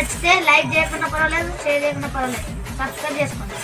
నచ్చితే లైక్ చేయకుండా పర్వాలేదు షేర్ చేయకుండా పర్వాలేదు. సబ్స్క్రైబ్ చేసుకోండి.